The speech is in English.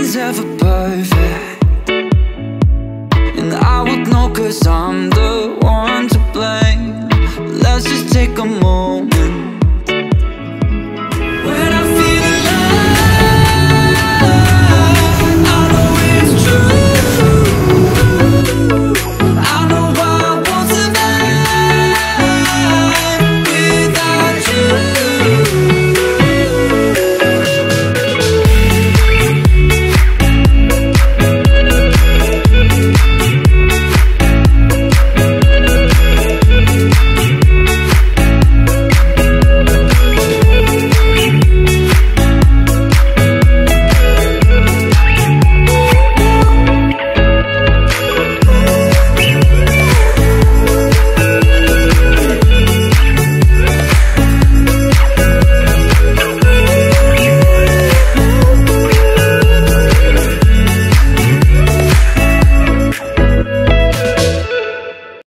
nothing's ever perfect. And I would know cause I'm the one to blame. Let's just take a moment.